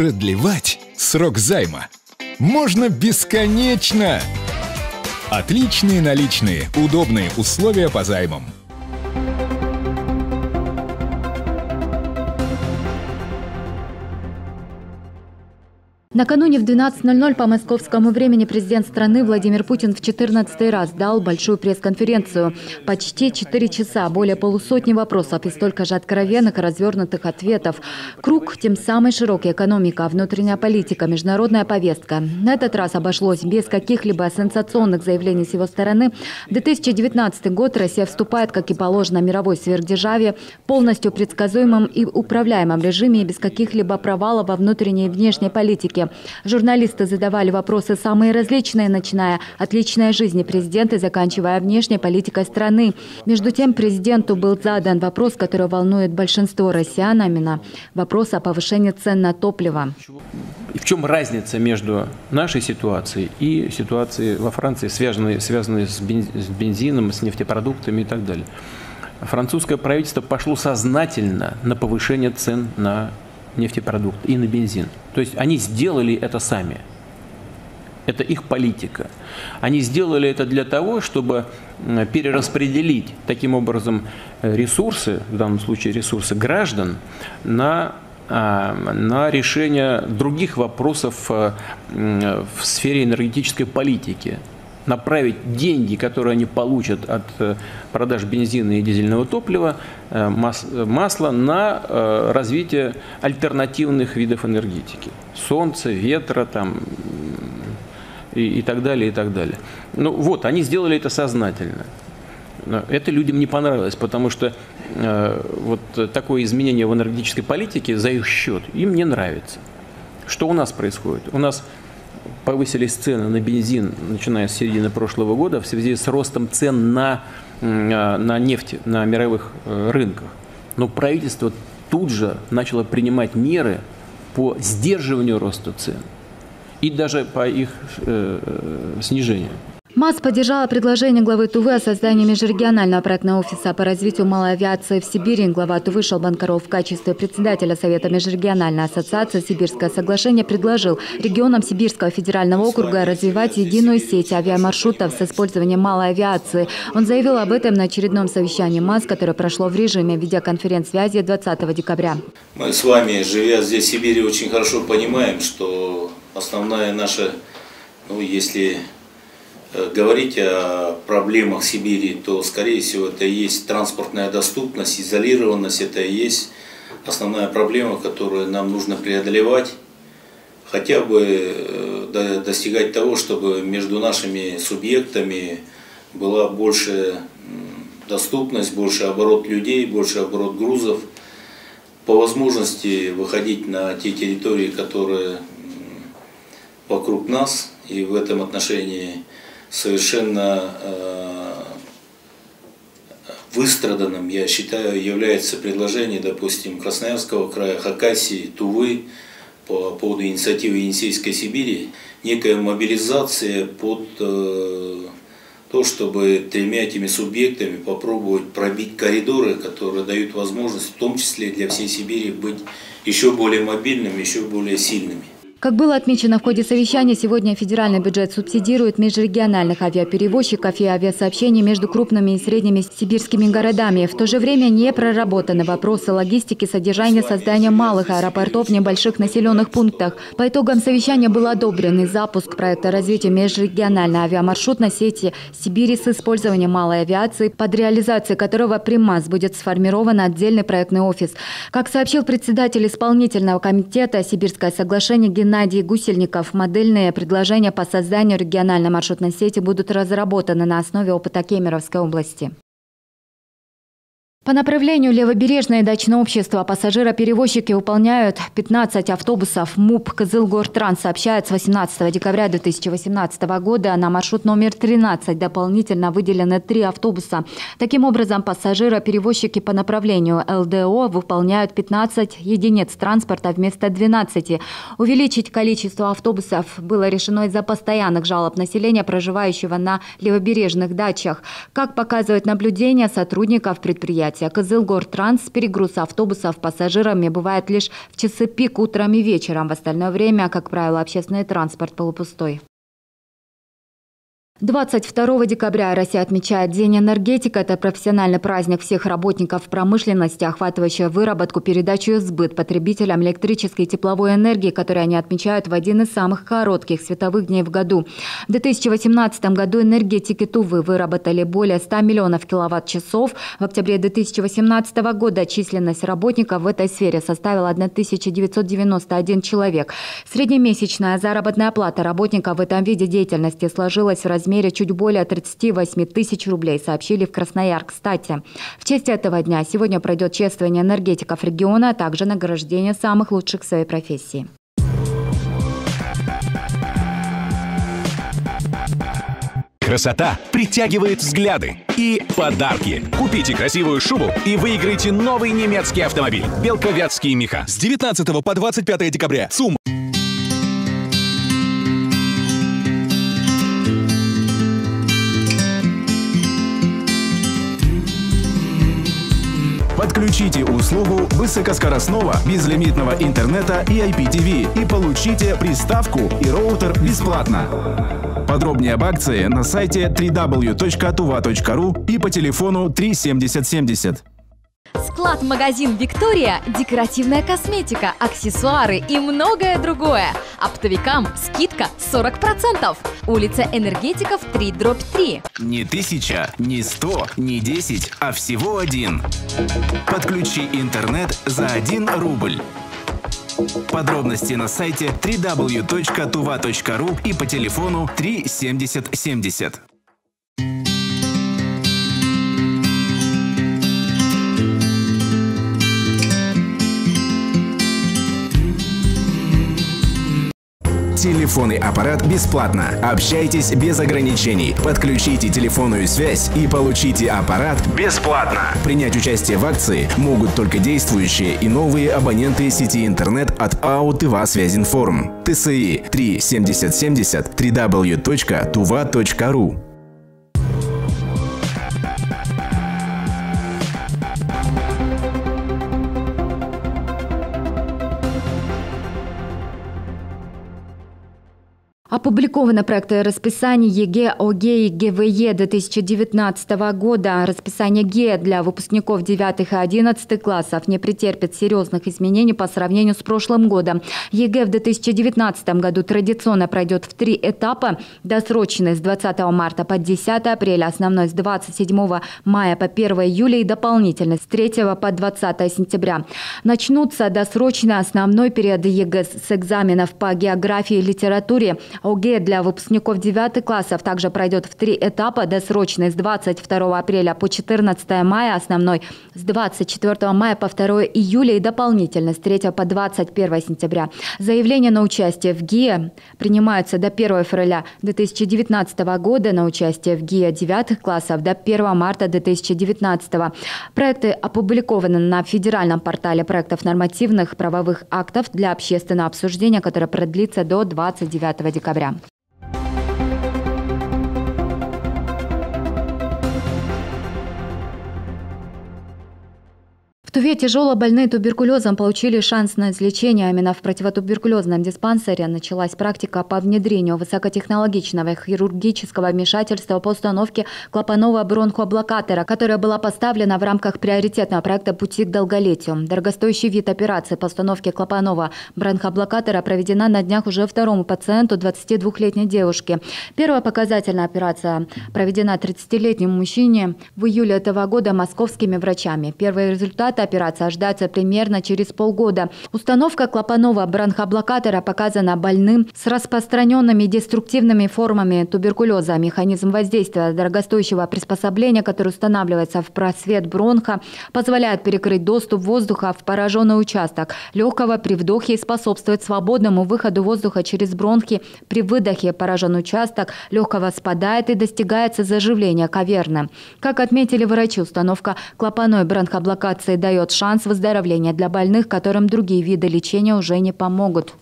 Продлевать срок займа можно бесконечно. Отличные наличные, удобные условия по займам – Накануне в 12.00 по московскому времени президент страны Владимир Путин в 14 раз дал большую пресс-конференцию. Почти 4 часа, более полусотни вопросов и столько же откровенных и развернутых ответов. Круг тем самый широкий – экономика, внутренняя политика, международная повестка. На этот раз обошлось без каких-либо сенсационных заявлений с его стороны. В 2019 год Россия вступает, как и положено мировой сверхдержаве, полностью предсказуемом и управляемом режиме и без каких-либо провалов во внутренней и внешней политике Журналисты задавали вопросы самые различные, начиная от личной жизни президента и заканчивая внешней политикой страны. Между тем, президенту был задан вопрос, который волнует большинство россиян, именно вопрос о повышении цен на топливо. В чем разница между нашей ситуацией и ситуацией во Франции, связанной, связанной с бензином, с нефтепродуктами и так далее? Французское правительство пошло сознательно на повышение цен на нефтепродукт и на бензин. То есть они сделали это сами. Это их политика. Они сделали это для того, чтобы перераспределить таким образом э, ресурсы, в данном случае ресурсы граждан, на а, на решение других вопросов э, в сфере энергетической политики направить деньги, которые они получат от э, продаж бензина и дизельного топлива, э, масла на э, развитие альтернативных видов энергетики. Солнца, ветра там, и, и так далее, и так далее. Ну вот, они сделали это сознательно. Это людям не понравилось, потому что э, вот такое изменение в энергетической политике за их счет им не нравится. Что у нас происходит? У нас повысились цены на бензин, начиная с середины прошлого года, в связи с ростом цен на, а, на нефть на мировых э, рынках. Но правительство тут же начало принимать меры по сдерживанию роста цен и даже по их э, э снижению. МАЗ поддержала предложение главы Тувы о создании межрегионального проектного офиса по развитию малой авиации в Сибири. Глава Тувы Шалбанкаров в качестве председателя Совета межрегиональной ассоциации «Сибирское соглашение» предложил регионам Сибирского федерального округа развивать единую сеть авиамаршрутов с использованием малой авиации. Он заявил об этом на очередном совещании МАЗ, которое прошло в режиме видеоконференц-связи 20 декабря. Мы с вами, живя здесь в Сибири, очень хорошо понимаем, что основная наша, ну, если говорить о проблемах Сибири, то, скорее всего, это и есть транспортная доступность, изолированность, это и есть основная проблема, которую нам нужно преодолевать, хотя бы э, достигать того, чтобы между нашими субъектами была больше доступность, больше оборот людей, больше оборот грузов, по возможности выходить на те территории, которые вокруг нас, и в этом отношении совершенно э, выстраданным, я считаю, является предложение, допустим, Красноярского края, Хакасии, Тувы по поводу инициативы Енисейской Сибири, некая мобилизация под э, то, чтобы тремя этими субъектами попробовать пробить коридоры, которые дают возможность, в том числе для всей Сибири, быть еще более мобильными, еще более сильными. Как было отмечено в ходе совещания, сегодня федеральный бюджет субсидирует межрегиональных авиаперевозчиков и авиасообщений между крупными и средними сибирскими городами. В то же время не проработаны вопросы логистики, содержания, создания малых аэропортов в небольших населенных пунктах. По итогам совещания был одобрен и запуск проекта развития межрегиональной авиамаршрутной сети Сибири с использованием малой авиации, под реализацией которого при МАЗ будет сформирован отдельный проектный офис. Как сообщил председатель исполнительного комитета «Сибирское соглашение» Геннадий Геннадий Гусельников. Модельные предложения по созданию региональной маршрутной сети будут разработаны на основе опыта Кемеровской области. По направлению Левобережное дачное общество пассажироперевозчики выполняют 15 автобусов МУП «Кызылгортранс», сообщает с 18 декабря 2018 года. На маршрут номер 13 дополнительно выделены три автобуса. Таким образом, пассажироперевозчики по направлению ЛДО выполняют 15 единиц транспорта вместо 12. Увеличить количество автобусов было решено из-за постоянных жалоб населения, проживающего на левобережных дачах. Как показывает наблюдение сотрудников предприятия, предприятия. Кызылгор-Транс перегруз автобусов пассажирами бывает лишь в часы пик утром и вечером. В остальное время, как правило, общественный транспорт полупустой. 22 декабря Россия отмечает День энергетика. Это профессиональный праздник всех работников промышленности, охватывающий выработку, передачу и сбыт потребителям электрической и тепловой энергии, которые они отмечают в один из самых коротких световых дней в году. В 2018 году энергетики Тувы выработали более 100 миллионов киловатт-часов. В октябре 2018 года численность работников в этой сфере составила 1991 человек. Среднемесячная заработная плата работников в этом виде деятельности сложилась в размере размере чуть более 38 тысяч рублей, сообщили в Красноярск. Кстати, в честь этого дня сегодня пройдет чествование энергетиков региона, а также награждение самых лучших в своей профессии. Красота притягивает взгляды. И подарки. Купите красивую шубу и выиграйте новый немецкий автомобиль. Белковятские меха. С 19 по 25 декабря. ЦУМ. Услугу высокоскоростного безлимитного интернета и IPTV и получите приставку и роутер бесплатно. Подробнее об акции на сайте www.tuva.ru и по телефону 37070. Склад-магазин «Виктория» – декоративная косметика, аксессуары и многое другое. Оптовикам скидка 40%. Улица Энергетиков 3, дробь 3. Не тысяча, не сто, не десять, а всего один. Подключи интернет за один рубль. Подробности на сайте www.tuva.ru и по телефону 37070. Телефонный аппарат бесплатно. Общайтесь без ограничений. Подключите телефонную связь и получите аппарат бесплатно. Принять участие в акции могут только действующие и новые абоненты сети интернет от АО «Тыва Связинформ». ТСИ 37070 www.tuva.ru Опубликовано проекты расписания ЕГЭ, ОГЭ и ГВЕ 2019 года. Расписание ЕГЭ для выпускников 9 и 11 классов не претерпит серьезных изменений по сравнению с прошлым годом. ЕГЭ в 2019 году традиционно пройдет в три этапа. Досрочный с 20 марта по 10 апреля, основной с 27 мая по 1 июля и дополнительный с 3 по 20 сентября. Начнутся досрочно основной период ЕГЭ с экзаменов по географии и литературе – ОГЭ для выпускников 9 классов также пройдет в три этапа. Досрочный с 22 апреля по 14 мая, основной с 24 мая по 2 июля и дополнительно с 3 по 21 сентября. Заявления на участие в ГИА принимаются до 1 февраля 2019 года, на участие в ГИА 9 классов до 1 марта 2019. Проекты опубликованы на федеральном портале проектов нормативных правовых актов для общественного обсуждения, которое продлится до 29 декабря декабря. В Туве тяжело больные туберкулезом получили шанс на излечение. Именно в противотуберкулезном диспансере началась практика по внедрению высокотехнологичного хирургического вмешательства по установке клапанного бронхоблокатора, которая была поставлена в рамках приоритетного проекта «Пути к долголетию». Дорогостоящий вид операции по установке клапанного бронхоблокатора проведена на днях уже второму пациенту 22-летней девушке. Первая показательная операция проведена 30-летнему мужчине в июле этого года московскими врачами. Первые результаты Результаты операции ожидаются примерно через полгода. Установка клапанного бронхоблокатора показана больным с распространенными деструктивными формами туберкулеза. Механизм воздействия дорогостоящего приспособления, которое устанавливается в просвет бронха, позволяет перекрыть доступ воздуха в пораженный участок легкого при вдохе и способствует свободному выходу воздуха через бронхи. При выдохе пораженный участок легкого спадает и достигается заживление каверны. Как отметили врачи, установка клапанной бронхоблокации дает дает шанс выздоровления для больных, которым другие виды лечения уже не помогут.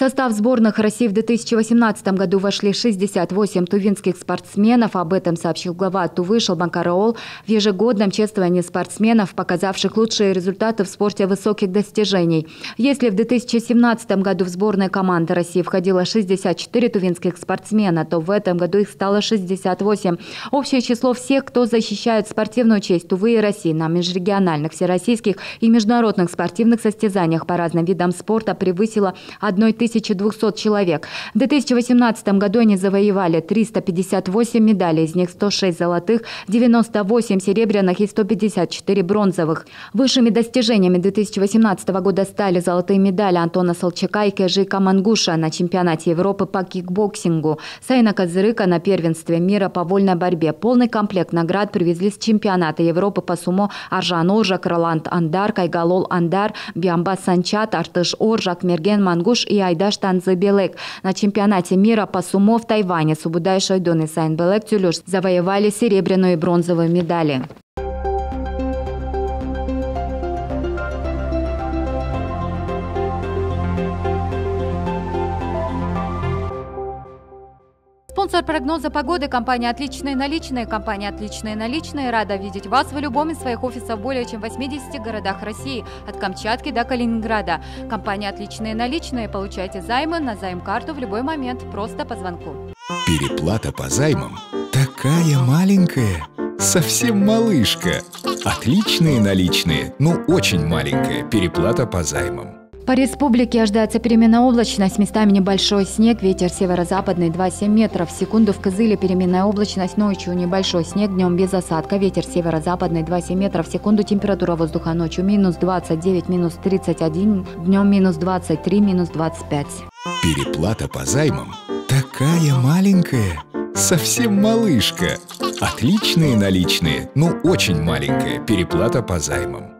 Состав сборных России в 2018 году вошли 68 тувинских спортсменов. Об этом сообщил глава Тувы Шалбан Караол в ежегодном чествовании спортсменов, показавших лучшие результаты в спорте высоких достижений. Если в 2017 году в сборную команды России входило 64 тувинских спортсмена, то в этом году их стало 68. Общее число всех, кто защищает спортивную честь Тувы и России на межрегиональных, всероссийских и международных спортивных состязаниях по разным видам спорта превысило 1 тысячи 1200 человек. В 2018 году они завоевали 358 медалей, из них 106 золотых, 98 серебряных и 154 бронзовых. Высшими достижениями 2018 года стали золотые медали Антона Солчака и Кежика Мангуша на чемпионате Европы по кикбоксингу, Сайна Козырыка на первенстве мира по вольной борьбе. Полный комплект наград привезли с чемпионата Европы по сумо Аржан Оржак, Роланд Андар, Кайгалол Андар, Биамба Санчат, Артыш Оржак, Мерген Мангуш и Айдар Айдаш Танзыбелек. На чемпионате мира по сумо в Тайване Субудай Шойдун и Сайнбелек Тюлюш завоевали серебряную и бронзовую медали. Спонсор прогноза погоды – компания «Отличные наличные». Компания «Отличные наличные» рада видеть вас в любом из своих офисов более чем в 80 городах России, от Камчатки до Калининграда. Компания «Отличные наличные». Получайте займы на займ-карту в любой момент, просто по звонку. Переплата по займам такая маленькая, совсем малышка. Отличные наличные, ну очень маленькая переплата по займам. По республике ожидается переменная облачность, местами небольшой снег, ветер северо-западный 2,7 метров в секунду. В Кызыле переменная облачность, ночью небольшой снег, днем без осадка, ветер северо-западный 2,7 метров в секунду. Температура воздуха ночью минус 29, минус 31, днем минус 23, минус 25. Переплата по займам такая маленькая, совсем малышка. Отличные наличные, ну очень маленькая переплата по займам.